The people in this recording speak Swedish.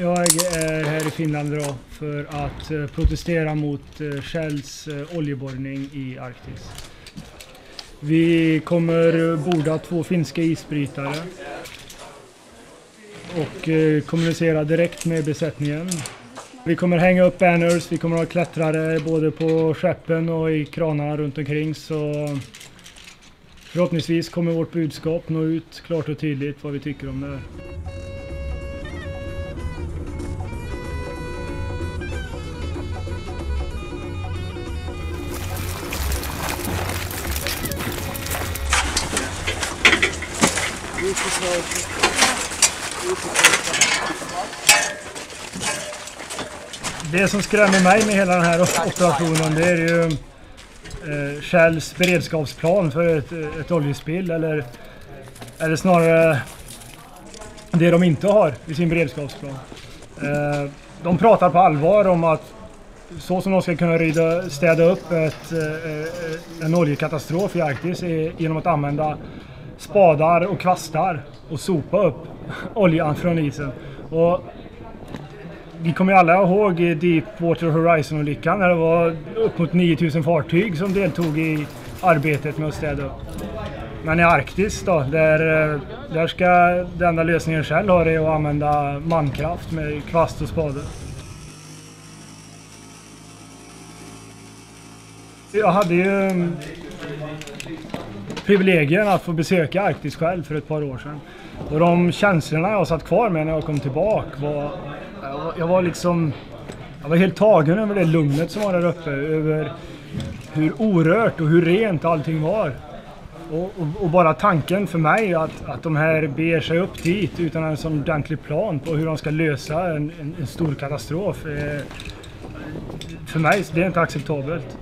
Jag är här i Finland idag för att eh, protestera mot eh, Shells eh, oljeborrning i Arktis. Vi kommer borda två finska isbrytare och kommunicera direkt med besättningen. Vi kommer hänga upp banners, vi kommer ha klättrare både på skeppen och i kranarna runt omkring så förhoppningsvis kommer vårt budskap nå ut klart och tydligt vad vi tycker om det här. Det som skrämmer mig med hela den här operationen det är ju eh, Shells beredskapsplan för ett, ett oljespill eller, eller snarare det de inte har i sin beredskapsplan. Eh, de pratar på allvar om att så som de ska kunna rida, städa upp ett, eh, eh, en oljekatastrof i Arktis är genom att använda spadar och kvastar och sopa upp oljan från isen. Och vi kommer ju alla ihåg Deepwater Horizon-olyckan när det var upp mot 9000 fartyg som deltog i arbetet med att städa upp. Men i Arktis då, där, eh, där ska den enda lösningen själv ha det att använda mankraft med kvast och spade. Jag hade ju mm, privilegium privilegien att få besöka Arktis själv för ett par år sedan. Och de känslorna jag satt kvar med när jag kom tillbaka var... Jag var, jag var liksom... Jag var helt tagen över det lugnet som var där uppe. Över hur orört och hur rent allting var. Och, och, och bara tanken för mig att, att de här beger sig upp dit utan en sån ordentlig plan på hur de ska lösa en, en, en stor katastrof. Eh, för mig det är inte acceptabelt.